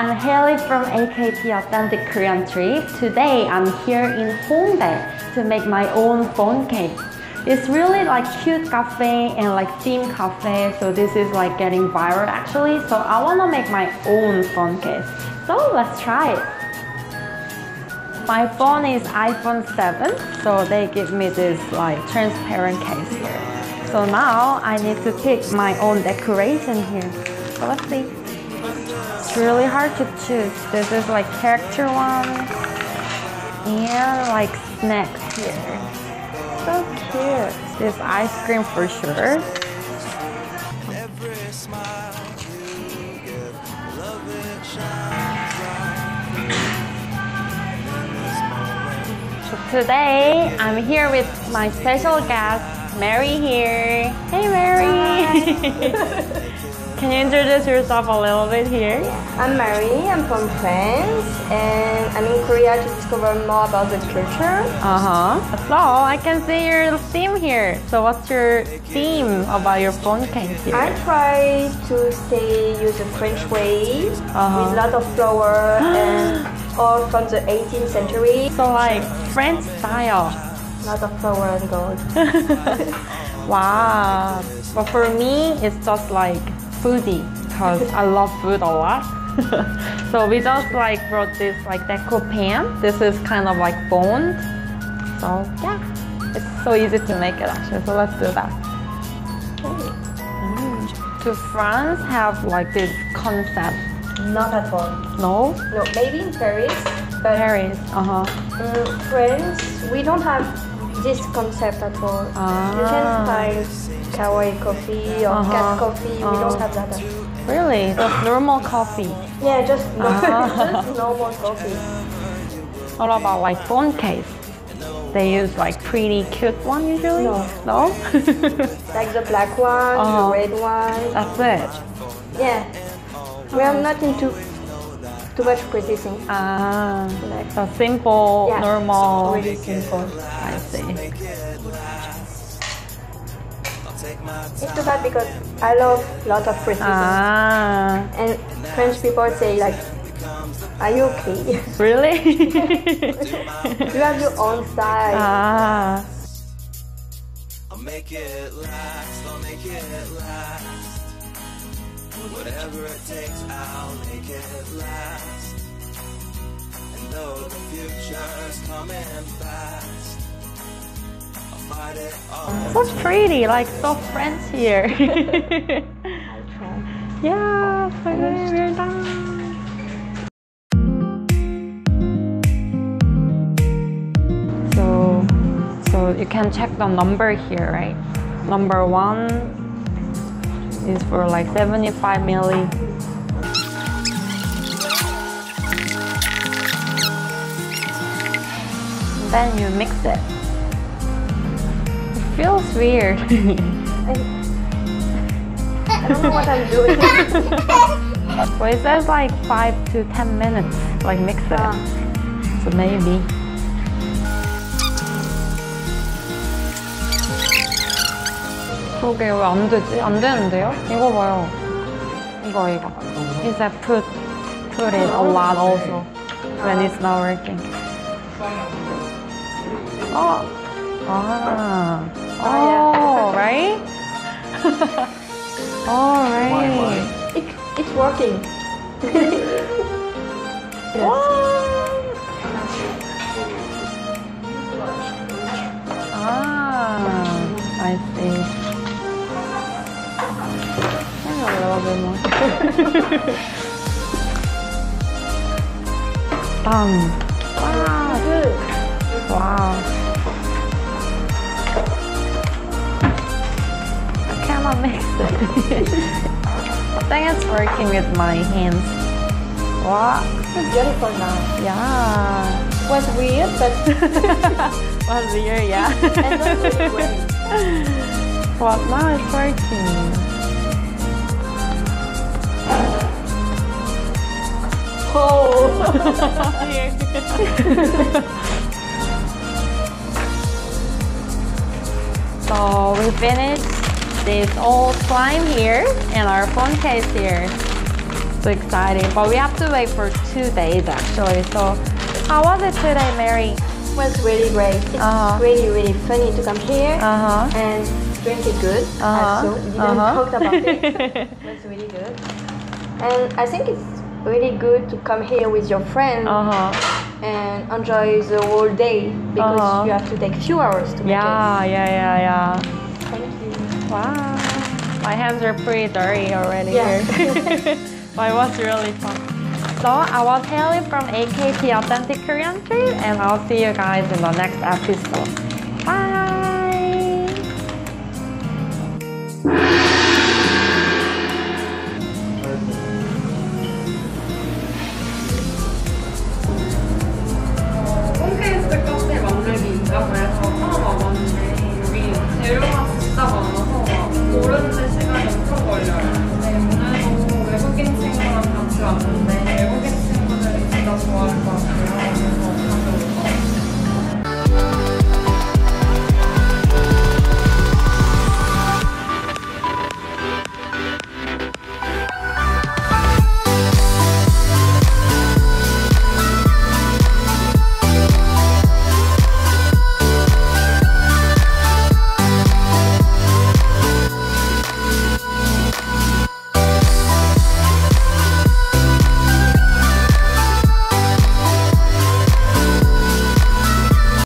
I'm Hailey from AKT Authentic Korean Trip. Today I'm here in Hongdae to make my own phone case. It's really like cute cafe and like theme cafe, so this is like getting viral actually. So I wanna make my own phone case. So let's try it. My phone is iPhone 7, so they give me this like transparent case here. So now I need to pick my own decoration here. So let's see. It's really hard to choose. This is like character one and like snacks here. So cute. This ice cream for sure. So today I'm here with my special guest, Mary here. Hey Mary! Can you introduce yourself a little bit here? I'm Marie, I'm from France, and I'm in Korea to discover more about the culture. Uh huh. So I can see your theme here. So what's your theme about your phone case here? I try to stay use the French way Uh-huh. with lot of flower and all from the 18th century. So like French style. Lot of flower and gold. Wow. But for me, it's just like foodie because I love food a lot. so we just like brought this like deco pan. This is kind of like bone. So yeah, it's so easy to make it actually. So let's do that. Mm. Do France have like this concept? Not at all. No? No, maybe in Paris, but Paris. Uh huh. in France we don't have this concept at all. You can Ah. find kawaii coffee or Uh-huh. cat coffee. We Uh. don't have that. Really? Just normal coffee. Yeah, just, Ah. just normal coffee. What about like phone case? They use like pretty cute one usually. No. No? Like the black one, Uh-huh. the red one. That's it. Yeah. We are not into too much pretty things. Ah, Like, so simple, yeah, normal. Really simple. I see. It's too bad because I love lot of pretty things. Ah, And French people say like, are you okay? really? you have your own style. ah, I'll make it last, I'll make it last. Whatever it takes, I'll make it last. And though the future's coming fast, I'll fight it all. so pretty, like so French here. Yeah, finally we're done. So, so you can check the number here, right? Number one is for like 75 milli. Then you mix it. It feels weird. I don't know what I'm doing. Well, it says like five to ten minutes, like mix it. Ah. So maybe. 그러게 왜 안 되지? 안 되는데요? 이거 봐요. 이거 이거. It said put put it a lot also when it's not working. 어. 아. Oh, right? All right. it, it's working. Ah, I see. Maybe a little bit Wow. Wow. I cannot mix it. I think it's working with my hands. Wow. It's beautiful now. Yeah. Was weird, but Was weird, yeah. and not really. Well, now it's working. so we finished this old slime here and our phone case here. So exciting. But we have to wait for two days actually. So how was it today, Mary? It was really great. It's Uh-huh. really, really funny to come here Uh-huh. and drink it good. Uh-huh. Also, we didn't Uh-huh. talk about it. it was really good. And I think it's really good to come here with your friends Uh-huh. and enjoy the whole day because Uh-huh. you have to take few hours to make Yeah, yeah, yeah, yeah. Thank you. Wow. My hands are pretty dirty already Yeah. here. but it was really fun. So I was Hailey from AKT Authentic Korean Trip and I'll see you guys in the next episode. Bye.